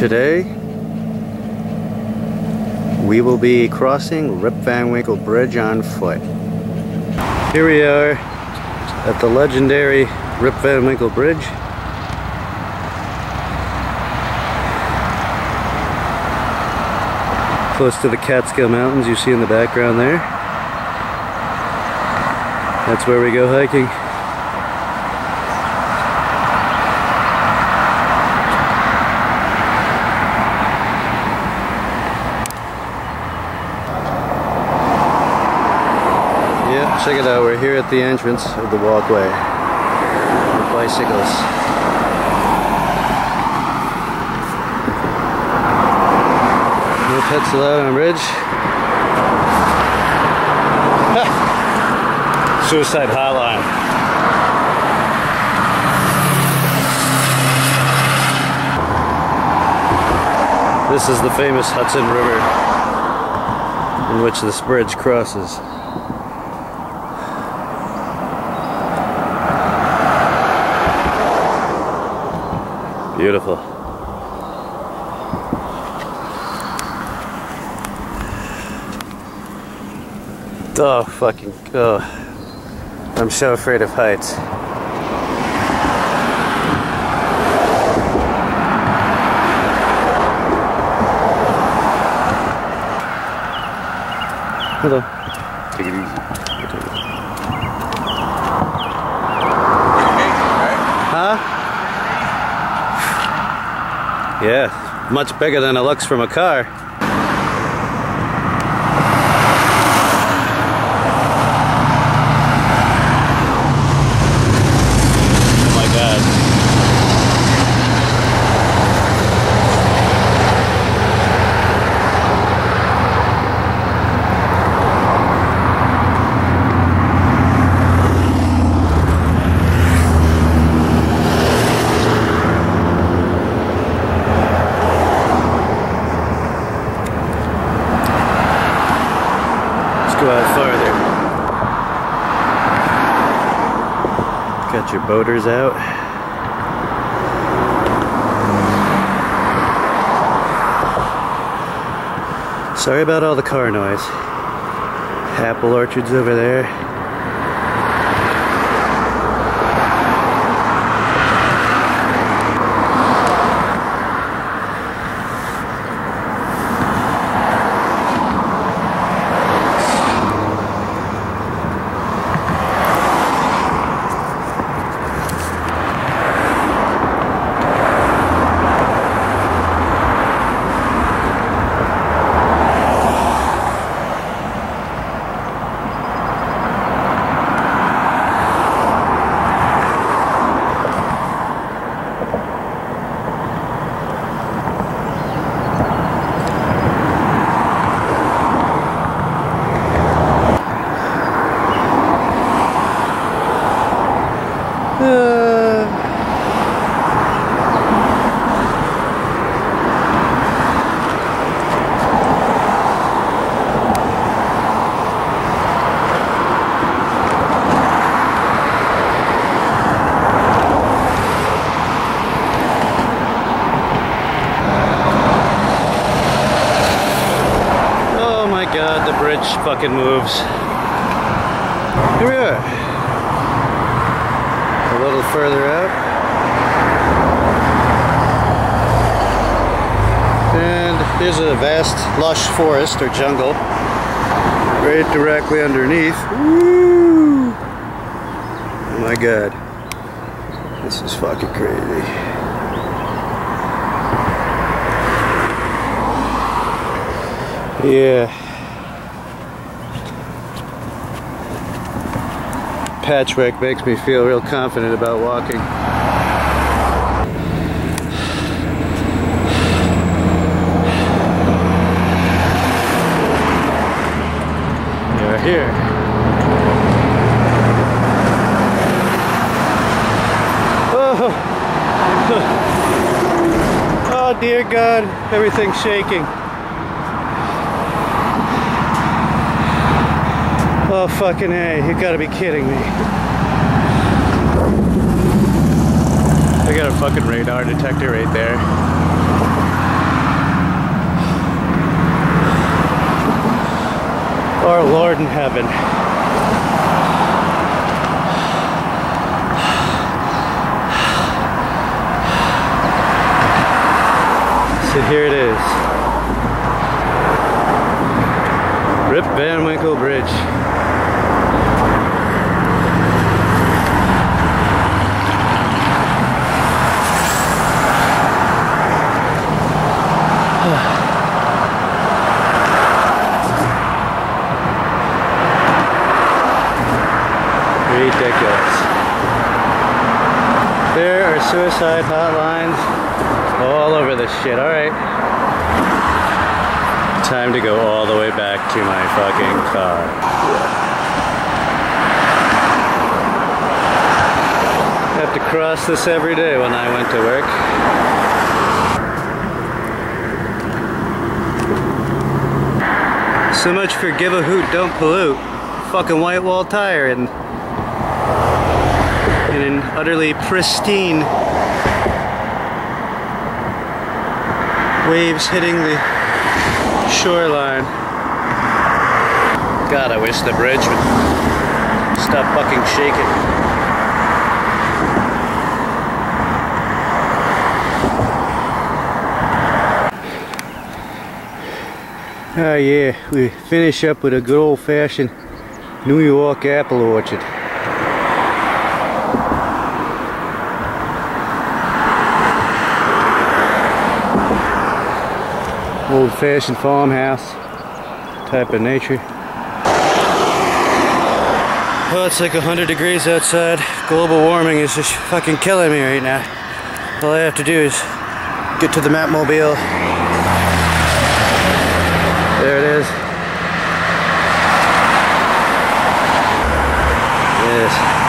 Today, we will be crossing Rip Van Winkle Bridge on foot. Here we are at the legendary Rip Van Winkle Bridge. Close to the Catskill Mountains you see in the background there. That's where we go hiking. Yeah, check it out. We're here at the entrance of the walkway. The bicycles. Pets allowed on bridge. Suicide hotline. This is the famous Hudson River in which this bridge crosses. Beautiful. Oh, fucking, oh. I'm so afraid of heights. Hello. Take it easy. Yeah, much bigger than it looks from a car. Go out farther. Got your boaters out. Sorry about all the car noise. Apple orchards over there. Uh, Oh my bridge fucking moves. Here we are. A little further out. And here's a vast, lush forest or jungle. Right directly underneath. Woo! Oh my god. This is fucking crazy. Yeah. Patchwork makes me feel real confident about walking. You're here. Oh. oh dear God, everything's shaking. Oh, fucking A. You gotta be kidding me. I got a fucking radar detector right there. Our Lord in heaven. So here it is. Rip Van Winkle Bridge. Suicide hotlines all over this shit. Alright. Time to go all the way back to my fucking car. Have to cross this every day when I went to work. So much for give a hoot, don't pollute. Fucking white wall tire and utterly pristine waves hitting the shoreline. God, I wish the bridge would stop fucking shaking. Oh yeah, we finish up with a good old fashioned New York apple orchard. Old fashioned farmhouse type of nature. Well, it's like 100 degrees outside. Global warming is just fucking killing me right now. All I have to do is get to the Mapmobile. There it is. Yes.